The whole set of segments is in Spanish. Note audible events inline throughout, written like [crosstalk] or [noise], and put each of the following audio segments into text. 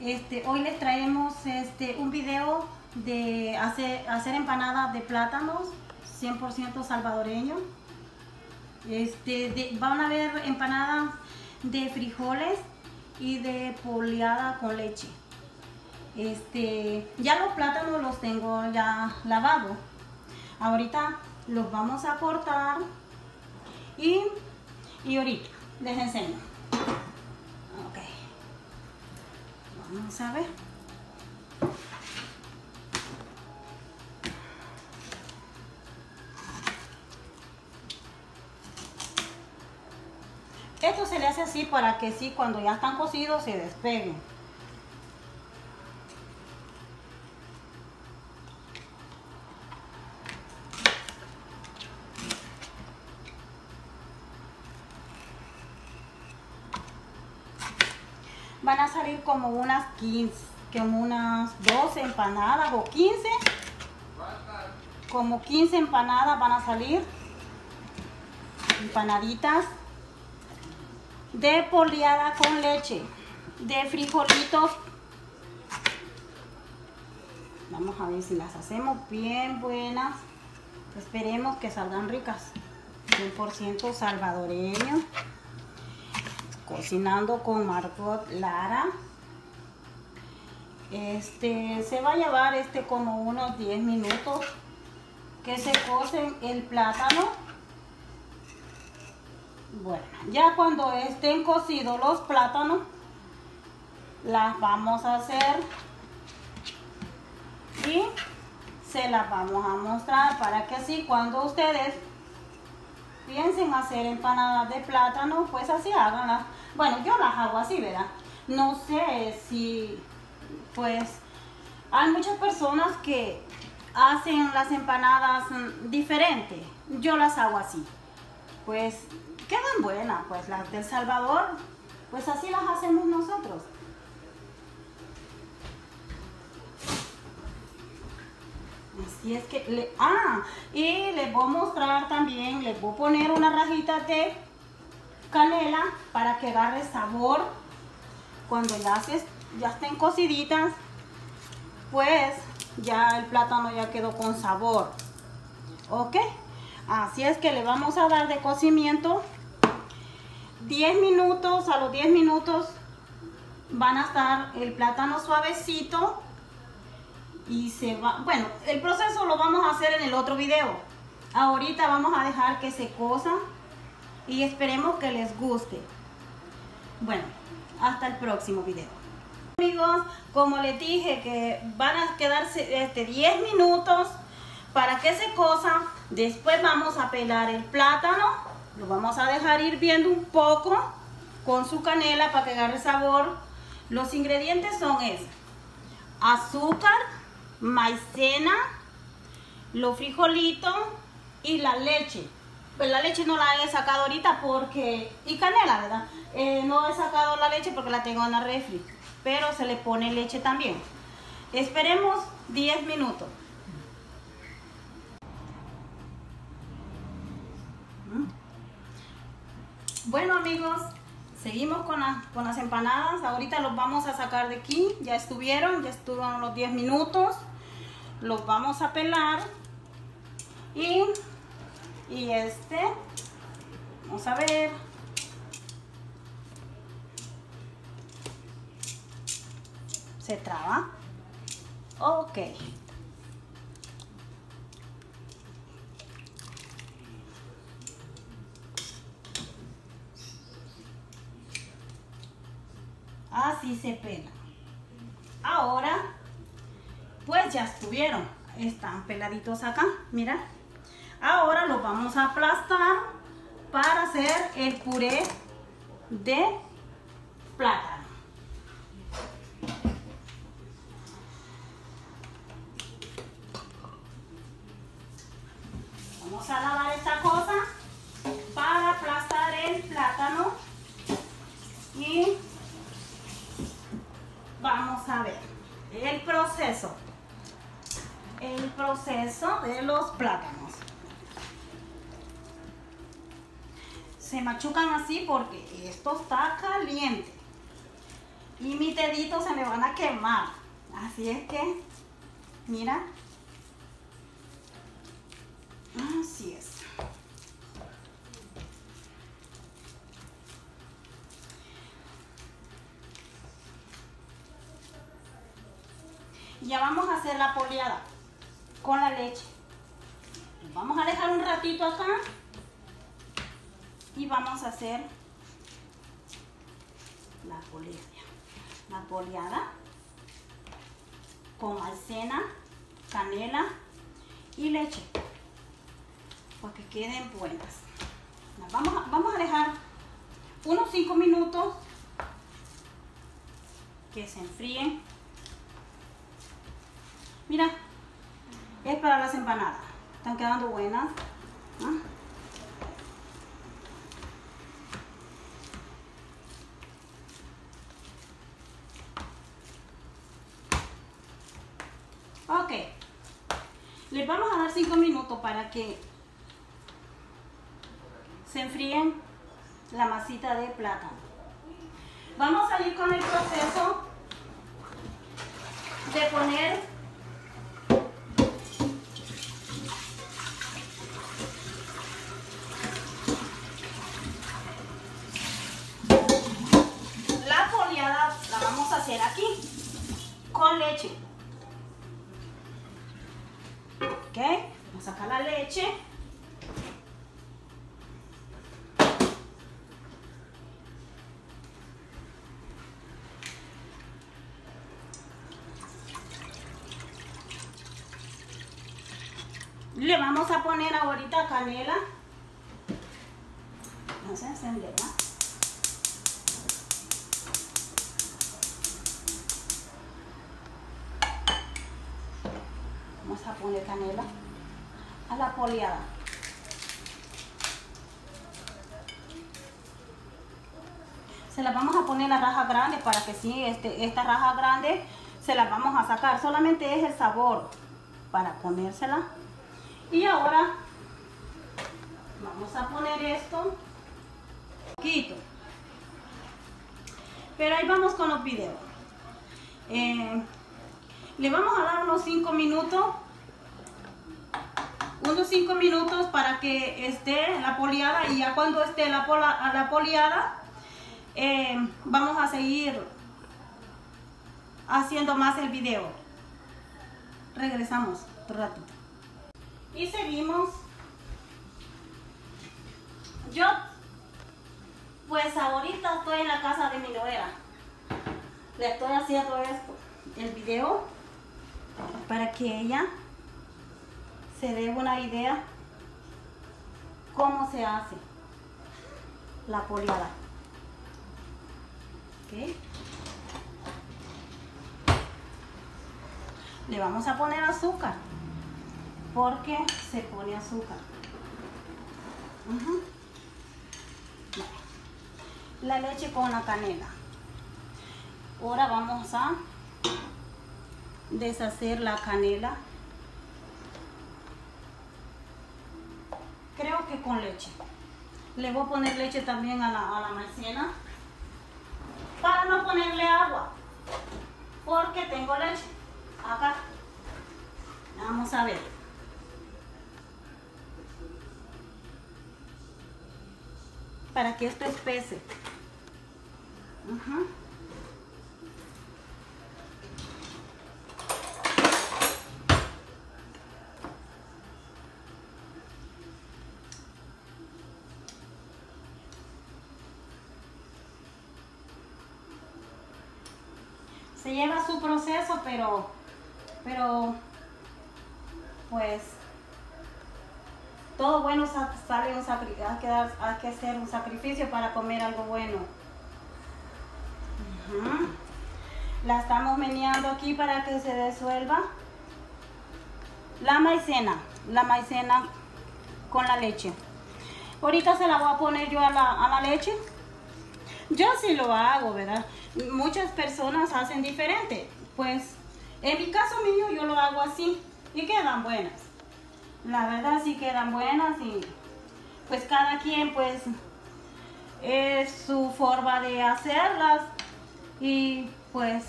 Este, hoy les traemos este, un video de hacer, hacer empanadas de plátanos 100% salvadoreño. Este, van a ver empanadas de frijoles y de poleada con leche. Ya los plátanos los tengo ya lavados. Ahorita los vamos a cortar y, y ahorita les enseño. Vamos a ver. Esto se le hace así para que sí, cuando ya están cocidos se despeguen. Como unas 15, como unas 12 empanadas o 15. Como 15 empanadas van a salir. Empanaditas de poliada con leche, de frijolitos. Vamos a ver si las hacemos bien buenas. Esperemos que salgan ricas. 100% salvadoreño. Cocinando con Margot Lara. Este se va a llevar este como unos 10 minutos que se cocen el plátano bueno, ya cuando estén cocidos los plátanos, las vamos a hacer y se las vamos a mostrar para que así cuando ustedes piensen hacer empanadas de plátano, pues así háganlas. Bueno, yo las hago así, ¿verdad? No sé si, pues, hay muchas personas que hacen las empanadas diferentes. Yo las hago así. Pues quedan buenas, pues las del Salvador, pues así las hacemos nosotros. Así es que, le, ah, y les voy a mostrar también, les voy a poner una rajita de canela para que agarre sabor cuando ya, se, ya estén cociditas, pues ya el plátano ya quedó con sabor. ¿Ok? Así es que le vamos a dar de cocimiento 10 minutos, a los 10 minutos van a estar el plátano suavecito y se va, bueno, el proceso lo vamos a hacer en el otro video. Ahorita vamos a dejar que se cosa y esperemos que les guste. Bueno, hasta el próximo video. Amigos, como les dije que van a quedarse este, 10 minutos para que se cosa. Después vamos a pelar el plátano lo vamos a dejar hirviendo un poco con su canela para que agarre sabor. Los ingredientes son es azúcar, maicena, los frijolitos y la leche. Pues la leche no la he sacado ahorita porque... Y canela, ¿verdad? Eh, no he sacado la leche porque la tengo en la refri. Pero se le pone leche también. Esperemos 10 minutos. Bueno amigos, seguimos con, con las empanadas. Ahorita los vamos a sacar de aquí. Ya estuvieron, ya estuvieron los 10 minutos. Los vamos a pelar. Y, y este, vamos a ver. Se traba. Ok. Así se pela. Ahora, pues ya estuvieron. Están peladitos acá, mira. Ahora los vamos a aplastar para hacer el puré de plátano. Vamos a lavar esta cosa para aplastar el plátano y vamos a ver el proceso. El proceso de los plátanos. Se machucan así porque esto está caliente. y mis deditos se me van a quemar. Así es que, mira. Así es. Ya vamos a hacer la poleada con la leche. Vamos a dejar un ratito acá y vamos a hacer la poleada. La poleada con maicena, canela y leche para que queden buenas. Vamos a, vamos a dejar unos 5 minutos que se enfríen. Mira, es para las empanadas. Están quedando buenas. Ok. Les vamos a dar 5 minutos para que se enfríen la masita de plátano. Vamos a ir con el proceso de poner la foliada, la vamos a hacer aquí con leche. Ok, vamos a sacar la leche. Le vamos a poner ahorita canela. No se encender más. Vamos a poner canela a la poleada. Se la vamos a poner la raja grande para que sí, este, esta raja grande se la vamos a sacar. Solamente es el sabor para ponérsela. Y ahora vamos a poner esto poquito. Pero ahí vamos con los videos. Eh, le vamos a dar unos 5 minutos. Unos 5 minutos para que esté la poliada y ya cuando esté la, pola, la poliada eh, vamos a seguir haciendo más el video. Regresamos un ratito. Y seguimos. Yo, pues ahorita estoy en la casa de mi nuera. Le estoy haciendo esto, el video, para que ella se dé una idea cómo se hace la poliada. ¿Okay? Le vamos a poner azúcar porque se pone azúcar. La leche con la canela. Ahora vamos a deshacer la canela. Creo que con leche. Le voy a poner leche también a la, a la maicena. Para no ponerle agua. Porque tengo leche. Acá. Vamos a ver. Para que esto espese. Uh. Se lleva su proceso, pero, pero, pues, todo bueno sale un sacrificio, hay que, hacer un sacrificio para comer algo bueno. La estamos meneando aquí para que se disuelva. La maicena, la maicena con la leche. Ahorita se la voy a poner yo a la, a la leche. Yo sí lo hago, ¿verdad? Muchas personas hacen diferente. Pues en mi caso mío yo lo hago así y quedan buenas. La verdad sí quedan buenas y pues cada quien pues es su forma de hacerlas. Y pues,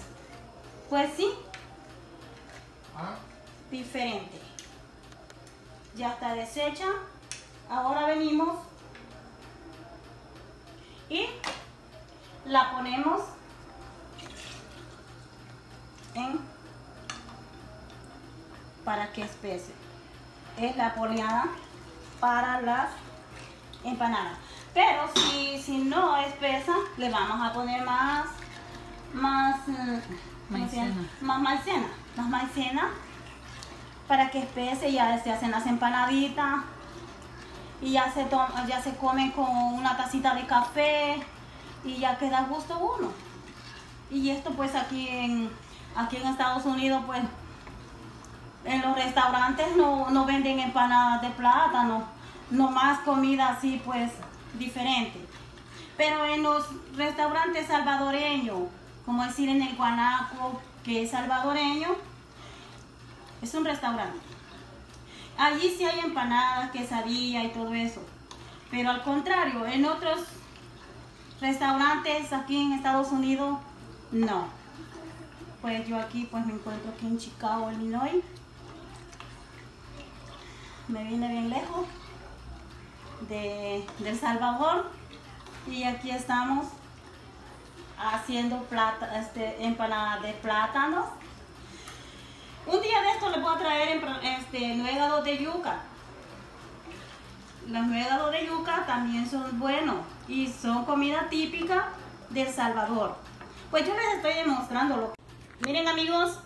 pues sí, diferente. Ya está deshecha. Ahora venimos y la ponemos en para que espese. Es la poleada para las empanadas. Pero si, si no espesa, le vamos a poner más, más, mm, Maicena. más maicena, más maicena para que espese ya se hacen las empanaditas y ya se toma, ya se comen con una tacita de café y ya queda gusto uno. Y esto pues aquí en aquí en Estados Unidos pues en los restaurantes no, no venden empanadas de plátano, no más comida así pues diferente. Pero en los restaurantes salvadoreños, como decir en el Guanaco, que es salvadoreño, es un restaurante. Allí sí hay empanadas, quesadilla y todo eso. Pero al contrario, en otros restaurantes aquí en Estados Unidos, no. Pues yo aquí pues me encuentro aquí en Chicago, Illinois. Me vine bien lejos de, de Salvador y aquí estamos haciendo plata, este, empanadas de plátanos. Un día de esto les voy a traer este, nuegados de yuca. Los nuegados de yuca también son buenos y son comida típica de El Salvador. Pues yo les estoy demostrando lo que... Miren amigos,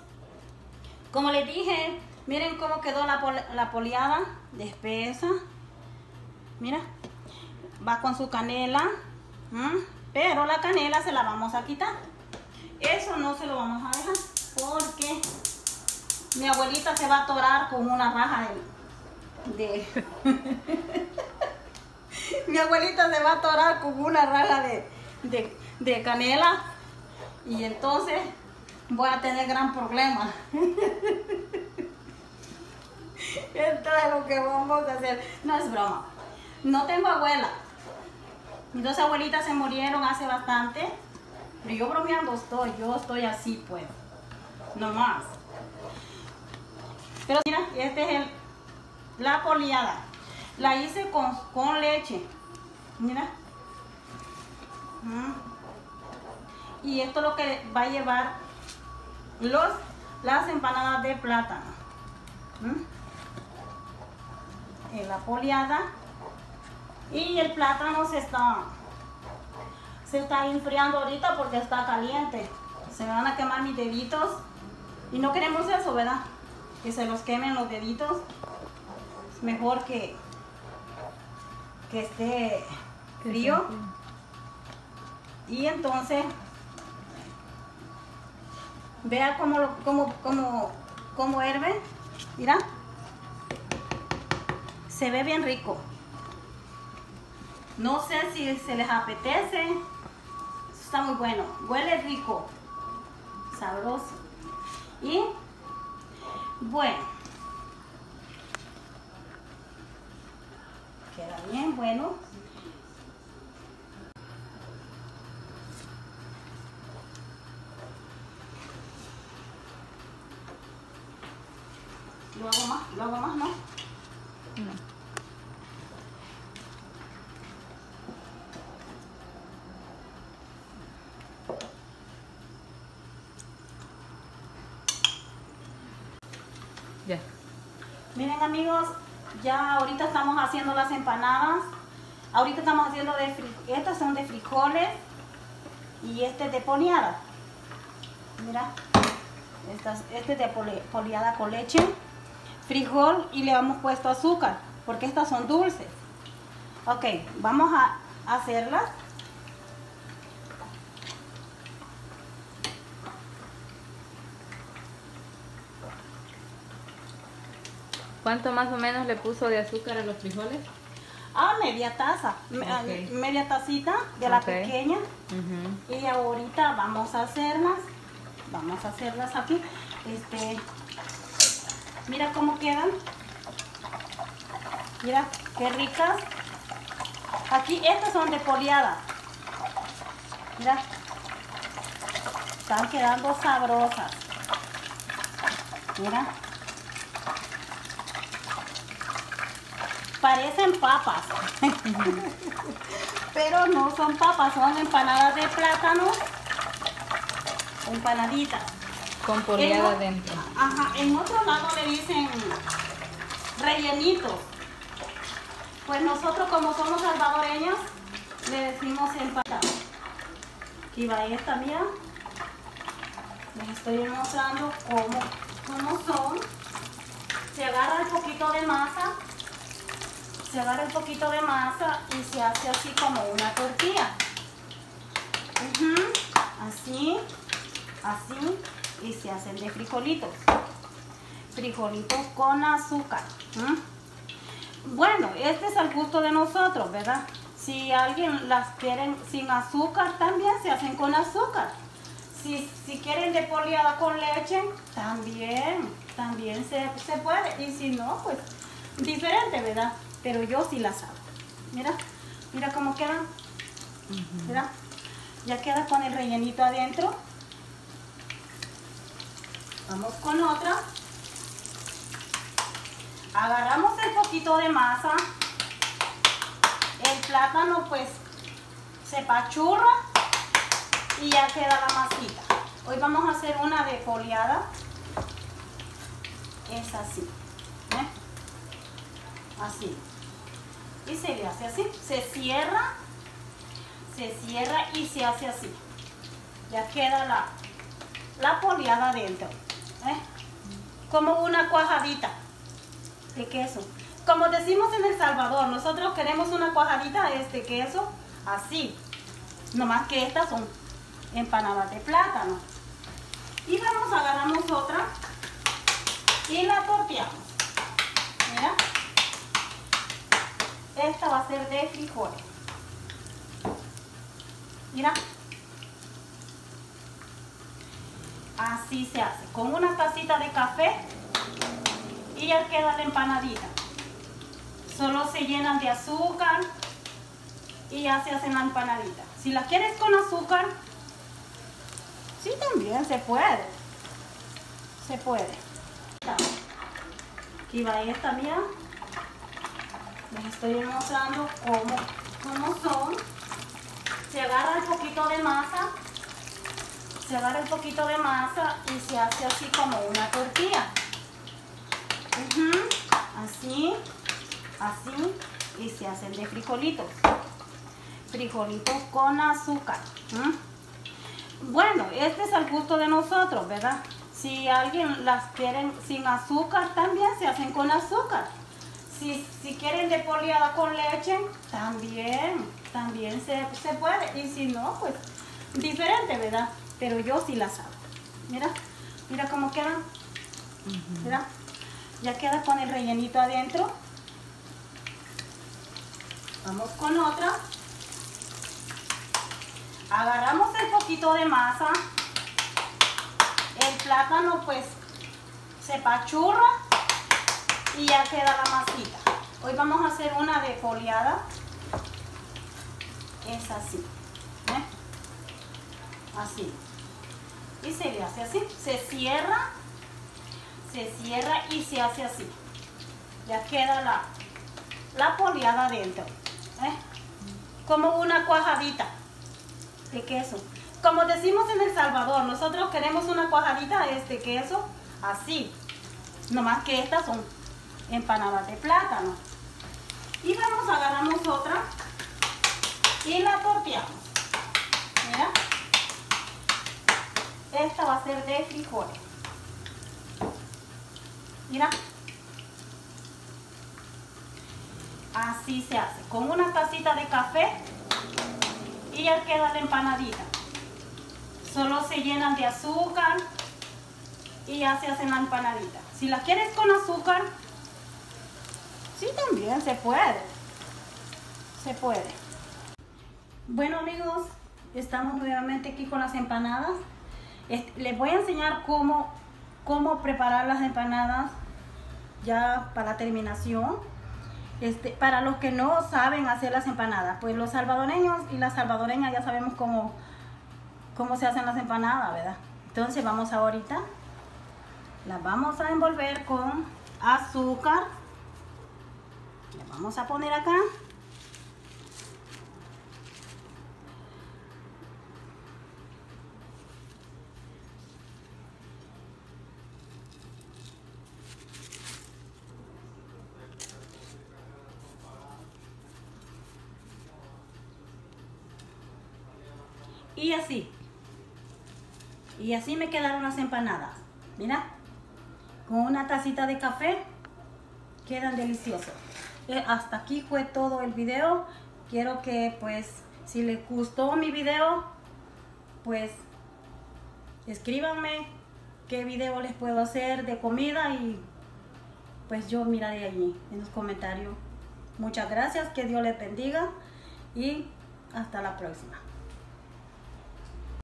como les dije, miren cómo quedó la, pol- la poleada de espesa. Mira, va con su canela, pero la canela se la vamos a quitar. Eso no se lo vamos a dejar porque mi abuelita se va a atorar con una raja de... [laughs] mi abuelita se va a atorar con una raja de, de, de canela y entonces voy a tener gran problema. [laughs] Entonces lo que vamos a hacer, no es broma. No tengo abuela. Mis dos abuelitas se murieron hace bastante. Pero yo bromeando estoy, yo estoy así pues. No más. Pero mira, este es el, la poliada. La hice con, con leche. Mira. Y esto es lo que va a llevar los, las empanadas de plátano. ¿Mm? La poliada. Y el plátano se está, se está enfriando ahorita porque está caliente. Se van a quemar mis deditos. Y no queremos eso, ¿verdad? Que se los quemen los deditos. Mejor que, que esté frío. Y entonces, vea cómo, lo- cómo, cómo, cómo herve. Mira. Se ve bien rico. No sé si se les apetece. Está muy bueno. Huele rico. Sabroso. Y bueno. Queda bien bueno. Lo hago más, lo hago más, ¿no? Ya. Miren amigos, ya ahorita estamos haciendo las empanadas. Ahorita estamos haciendo de fri- estas son de frijoles y este es de poliada. Mira, estas, este es de pole- poliada con leche, frijol y le hemos puesto azúcar porque estas son dulces. Ok, vamos a hacerlas. ¿Cuánto más o menos le puso de azúcar a los frijoles? Ah, media taza, media tacita de la pequeña. Y ahorita vamos a hacerlas. Vamos a hacerlas aquí. Este, mira cómo quedan. Mira qué ricas. Aquí estas son de poliada. Mira. están quedando sabrosas. Mira. Parecen papas. Pero no son papas, son empanadas de plátano. Empanaditas. Con poleada En- dentro. Ajá, en otro lado le dicen rellenitos. Pues nosotros como somos salvadoreños, le decimos empanada. Aquí va esta, mía. Les estoy mostrando cómo, cómo son. Se agarra un poquito de masa. Se agarra un poquito de masa y se hace así como una tortilla. Así, así, y se hacen de frijolitos. Frijolitos con azúcar. Bueno, este es al gusto de nosotros, ¿verdad? Si alguien las quieren sin azúcar, también se hacen con azúcar. Si, si quieren de poliada con leche, también, también se, se puede. Y si no, pues diferente, ¿verdad? Pero yo sí las hago. Mira, mira cómo quedan. Mira, ya queda con el rellenito adentro. Vamos con otra. Agarramos el poquito de masa. El plátano pues se pachurra y ya queda la masita. Hoy vamos a hacer una de foliada. Es así. ¿eh? Así. Y se le hace así. Se cierra. Se cierra y se hace así. Ya queda la, la foliada dentro. ¿eh? Como una cuajadita de queso. Como decimos en El Salvador, nosotros queremos una cuajadita de este queso así. No más que estas son empanadas de plátano. Y vamos, agarramos otra y la torteamos. Mira. Esta va a ser de frijoles. Mira. Así se hace. Con una tacita de café y ya queda la empanadita. Solo se llenan de azúcar y ya se hacen la empanadita. Si la quieres con azúcar, sí también se puede. Se puede. Aquí va esta mía. Les estoy mostrando cómo, cómo son. Se agarra un poquito de masa. Se agarra un poquito de masa y se hace así como una tortilla. Así, así, y se hacen de frijolitos. Frijolitos con azúcar. Bueno, este es al gusto de nosotros, ¿verdad? Si alguien las quieren sin azúcar, también se hacen con azúcar. Si, si quieren de poliada con leche, también, también se, se puede. Y si no, pues diferente, ¿verdad? Pero yo sí las hago. Mira, mira cómo quedan. Mira, ya queda con el rellenito adentro. Vamos con otra. Agarramos el poquito de masa. El plátano pues se pachurra y ya queda la masita. Hoy vamos a hacer una de foliada. Es así. ¿eh? Así. Y se le hace así. Se cierra se cierra y se hace así. Ya queda la, la adentro. ¿eh? Como una cuajadita de queso. Como decimos en El Salvador, nosotros queremos una cuajadita de este queso así. No más que estas son empanadas de plátano. Y vamos, agarramos otra y la torteamos. Mira. Esta va a ser de frijoles. Mira. Así se hace. Con una tacita de café y ya queda la empanadita. Solo se llenan de azúcar y ya se hacen la empanadita. Si la quieres con azúcar, sí también se puede. Se puede. Bueno amigos, estamos nuevamente aquí con las empanadas. Les voy a enseñar cómo, cómo preparar las empanadas ya para terminación. Este, para los que no saben hacer las empanadas, pues los salvadoreños y las salvadoreñas ya sabemos cómo, cómo se hacen las empanadas, ¿verdad? Entonces vamos ahorita, las vamos a envolver con azúcar. Le vamos a poner acá. Y así. Y así me quedaron las empanadas. Mira, con una tacita de café quedan deliciosos. Eh, hasta aquí fue todo el video. Quiero que pues si les gustó mi video, pues escríbanme qué video les puedo hacer de comida y pues yo miraré allí en los comentarios. Muchas gracias, que Dios les bendiga y hasta la próxima.